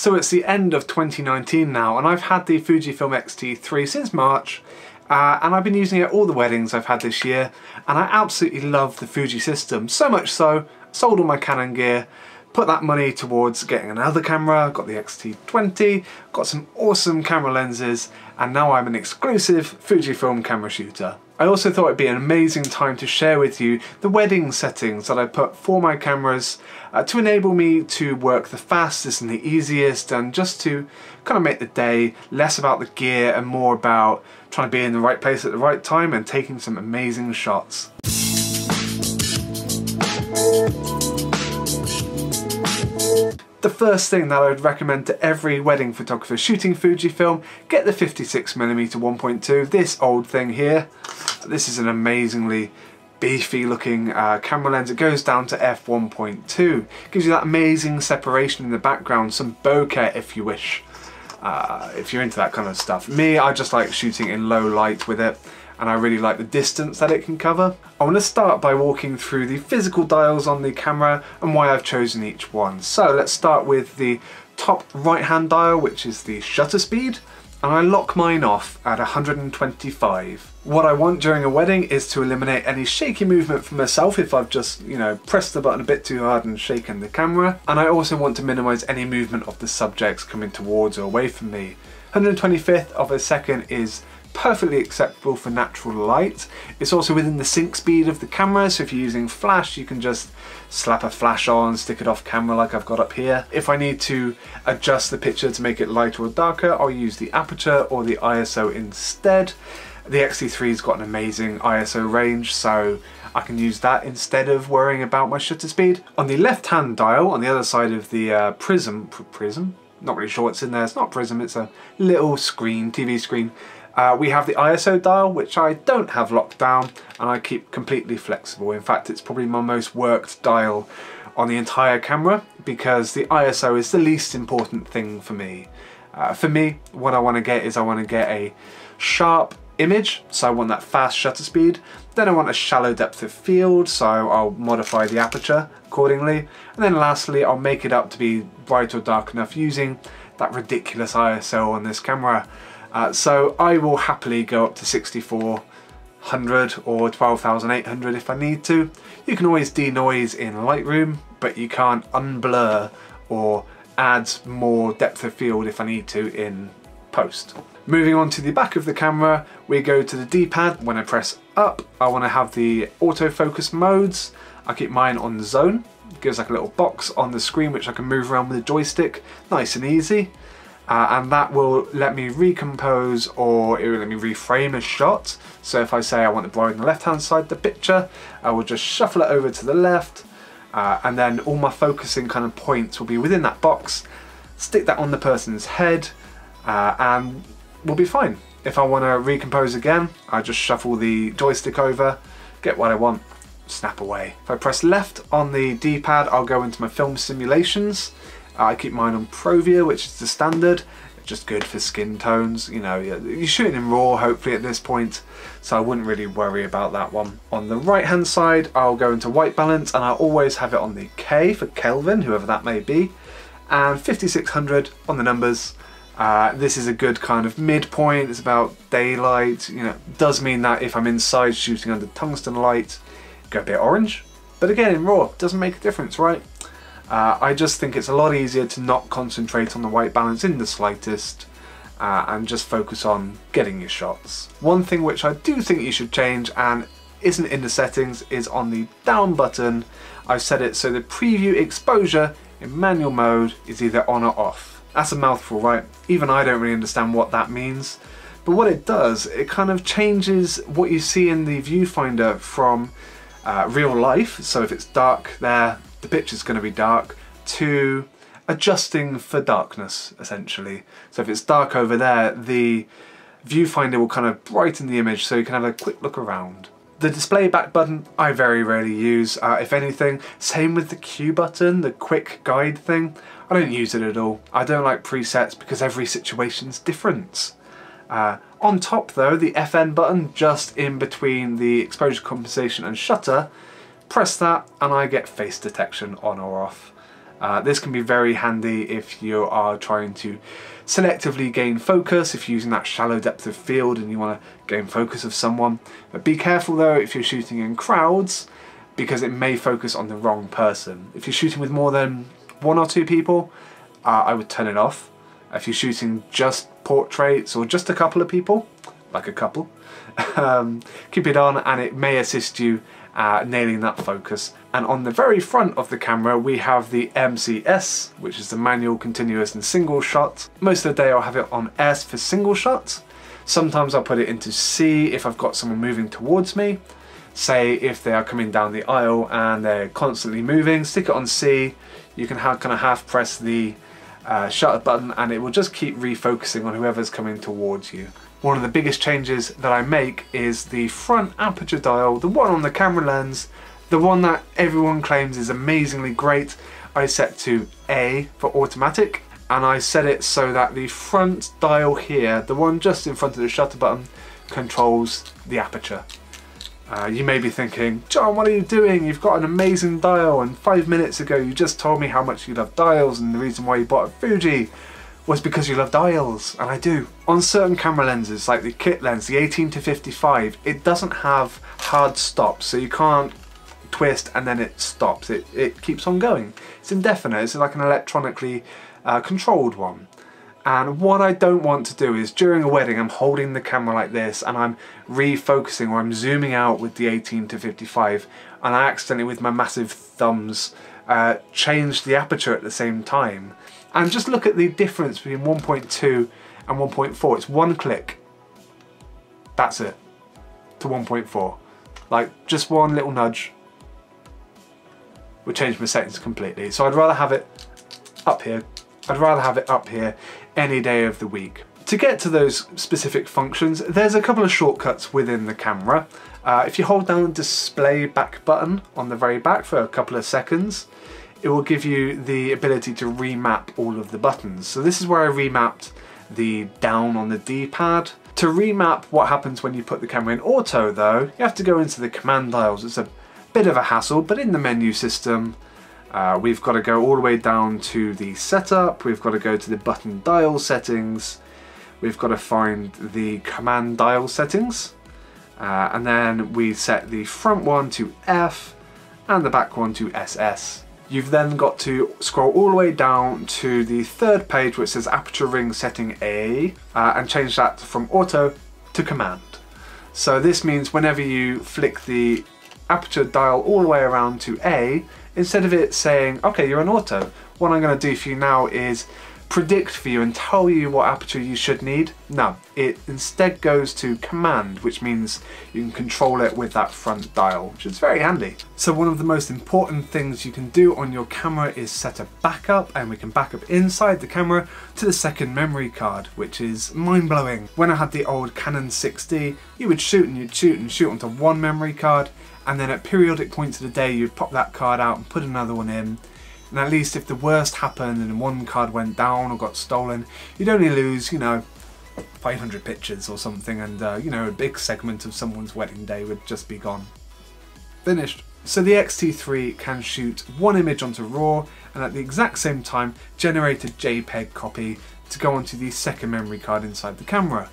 So it's the end of 2019 now and I've had the Fujifilm X-T3 since March uh, and I've been using it at all the weddings I've had this year and I absolutely love the Fuji system, so much so, sold all my Canon gear, put that money towards getting another camera, got the X-T20, got some awesome camera lenses and now I'm an exclusive Fujifilm camera shooter. I also thought it'd be an amazing time to share with you the wedding settings that I put for my cameras uh, to enable me to work the fastest and the easiest and just to kind of make the day less about the gear and more about trying to be in the right place at the right time and taking some amazing shots. The first thing that I would recommend to every wedding photographer shooting Fujifilm, get the 56mm 1.2, this old thing here. This is an amazingly beefy looking uh, camera lens. It goes down to f1.2. Gives you that amazing separation in the background, some bokeh if you wish. Uh, if you're into that kind of stuff. Me, I just like shooting in low light with it and I really like the distance that it can cover. I want to start by walking through the physical dials on the camera and why I've chosen each one. So let's start with the top right hand dial which is the shutter speed and I lock mine off at 125. What I want during a wedding is to eliminate any shaky movement for myself if I've just, you know, pressed the button a bit too hard and shaken the camera. And I also want to minimize any movement of the subjects coming towards or away from me. 125th of a second is perfectly acceptable for natural light. It's also within the sync speed of the camera, so if you're using flash, you can just slap a flash on, stick it off camera like I've got up here. If I need to adjust the picture to make it lighter or darker, I'll use the aperture or the ISO instead. The X-T3's got an amazing ISO range, so I can use that instead of worrying about my shutter speed. On the left-hand dial, on the other side of the uh, prism, pr prism? Not really sure what's in there, it's not prism, it's a little screen, TV screen. Uh, we have the ISO dial, which I don't have locked down and I keep completely flexible. In fact, it's probably my most worked dial on the entire camera because the ISO is the least important thing for me. Uh, for me, what I want to get is I want to get a sharp image, so I want that fast shutter speed. Then I want a shallow depth of field, so I'll modify the aperture accordingly. And then lastly, I'll make it up to be bright or dark enough using that ridiculous ISO on this camera. Uh, so I will happily go up to 6400 or 12800 if I need to. You can always denoise in Lightroom, but you can't unblur or add more depth of field if I need to in post. Moving on to the back of the camera, we go to the D-pad. When I press up, I want to have the autofocus modes. I keep mine on zone. It gives like a little box on the screen which I can move around with a joystick. Nice and easy uh, and that will let me recompose or it will let me reframe a shot. So if I say I want the bride on the left hand side of the picture, I will just shuffle it over to the left uh, and then all my focusing kind of points will be within that box, stick that on the person's head uh, and we'll be fine. If I want to recompose again, I just shuffle the joystick over, get what I want, snap away. If I press left on the D-pad, I'll go into my film simulations I keep mine on Provia, which is the standard. Just good for skin tones, you know, you're shooting in RAW hopefully at this point, so I wouldn't really worry about that one. On the right hand side, I'll go into white balance and I'll always have it on the K for Kelvin, whoever that may be, and 5600 on the numbers. Uh, this is a good kind of midpoint, it's about daylight, you know, does mean that if I'm inside shooting under tungsten light, go a bit orange. But again, in RAW, doesn't make a difference, right? Uh, I just think it's a lot easier to not concentrate on the white balance in the slightest uh, and just focus on getting your shots. One thing which I do think you should change and isn't in the settings is on the down button. I've set it so the preview exposure in manual mode is either on or off. That's a mouthful, right? Even I don't really understand what that means. But what it does, it kind of changes what you see in the viewfinder from uh, real life. So if it's dark there, the picture's going to be dark, to adjusting for darkness essentially. So if it's dark over there, the viewfinder will kind of brighten the image so you can have a quick look around. The display back button I very rarely use, uh, if anything. Same with the Q button, the quick guide thing. I don't use it at all. I don't like presets because every situation's different. Uh, on top though, the FN button just in between the exposure compensation and shutter Press that and I get face detection on or off. Uh, this can be very handy if you are trying to selectively gain focus, if you're using that shallow depth of field and you want to gain focus of someone. But be careful though if you're shooting in crowds because it may focus on the wrong person. If you're shooting with more than one or two people, uh, I would turn it off. If you're shooting just portraits or just a couple of people, like a couple, um, keep it on and it may assist you uh, nailing that focus. And on the very front of the camera we have the MCS, which is the manual, continuous and single shot. Most of the day I'll have it on S for single shots. Sometimes I'll put it into C if I've got someone moving towards me. Say if they are coming down the aisle and they're constantly moving, stick it on C. You can have, kind of half press the uh, shutter button and it will just keep refocusing on whoever's coming towards you. One of the biggest changes that I make is the front aperture dial, the one on the camera lens, the one that everyone claims is amazingly great. I set to A for automatic and I set it so that the front dial here, the one just in front of the shutter button, controls the aperture. Uh, you may be thinking, Jon, what are you doing? You've got an amazing dial and five minutes ago you just told me how much you love dials and the reason why you bought a Fuji was because you love dials, and I do. On certain camera lenses, like the kit lens, the 18 to 55, it doesn't have hard stops, so you can't twist and then it stops. It, it keeps on going. It's indefinite, it's like an electronically uh, controlled one. And what I don't want to do is during a wedding I'm holding the camera like this and I'm refocusing or I'm zooming out with the 18 to 55 and I accidentally with my massive thumbs uh, change the aperture at the same time. And just look at the difference between 1.2 and 1.4. It's one click. That's it. To 1.4. Like just one little nudge would change my settings completely. So I'd rather have it up here. I'd rather have it up here any day of the week. To get to those specific functions, there's a couple of shortcuts within the camera. Uh, if you hold down display back button on the very back for a couple of seconds, it will give you the ability to remap all of the buttons. So this is where I remapped the down on the D-pad. To remap what happens when you put the camera in auto though, you have to go into the command dials. It's a bit of a hassle, but in the menu system, uh, we've got to go all the way down to the setup, we've got to go to the button dial settings, we've got to find the command dial settings, uh, and then we set the front one to F and the back one to SS. You've then got to scroll all the way down to the third page which says aperture ring setting A uh, and change that from auto to command. So this means whenever you flick the aperture dial all the way around to A, instead of it saying, okay, you're on auto, what I'm going to do for you now is predict for you and tell you what aperture you should need. No, it instead goes to command, which means you can control it with that front dial, which is very handy. So one of the most important things you can do on your camera is set a backup, and we can backup inside the camera to the second memory card, which is mind-blowing. When I had the old Canon 6D, you would shoot and you'd shoot and shoot onto one memory card, and then at periodic points of the day you'd pop that card out and put another one in, and at least if the worst happened and one card went down or got stolen, you'd only lose, you know, 500 pictures or something and, uh, you know, a big segment of someone's wedding day would just be gone. Finished. So the X-T3 can shoot one image onto RAW and at the exact same time generate a JPEG copy to go onto the second memory card inside the camera.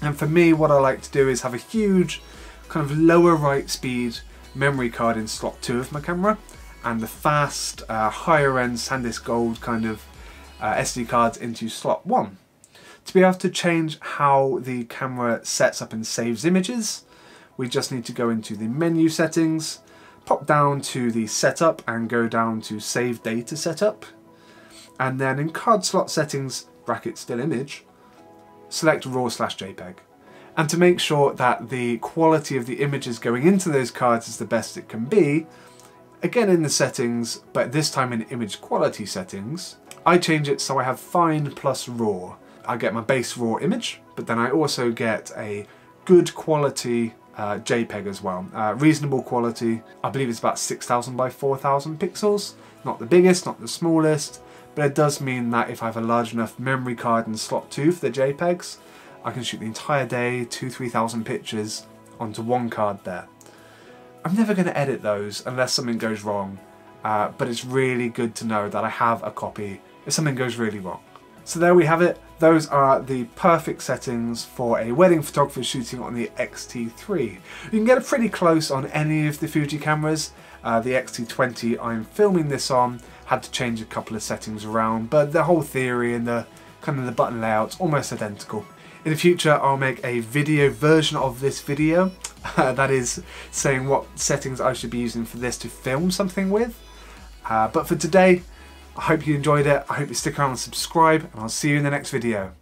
And for me, what I like to do is have a huge kind of lower right speed memory card in slot 2 of my camera and the fast, uh, higher end SanDisk Gold kind of uh, SD cards into slot 1. To be able to change how the camera sets up and saves images, we just need to go into the menu settings, pop down to the setup and go down to save data setup, and then in card slot settings, bracket still image, select RAW slash JPEG. And to make sure that the quality of the images going into those cards is the best it can be, Again in the settings, but this time in image quality settings, I change it so I have fine plus raw. I get my base raw image, but then I also get a good quality uh, JPEG as well. Uh, reasonable quality, I believe it's about 6000 by 4000 pixels. Not the biggest, not the smallest, but it does mean that if I have a large enough memory card in slot 2 for the JPEGs, I can shoot the entire day, 2-3000 pictures onto one card there. I'm never going to edit those unless something goes wrong uh, but it's really good to know that I have a copy if something goes really wrong. So there we have it. Those are the perfect settings for a wedding photographer shooting on the X-T3. You can get pretty close on any of the Fuji cameras. Uh, the X-T20 I'm filming this on had to change a couple of settings around, but the whole theory and the kind of the button layout's almost identical. In the future I'll make a video version of this video, uh, that is saying what settings I should be using for this to film something with. Uh, but for today, I hope you enjoyed it. I hope you stick around and subscribe, and I'll see you in the next video.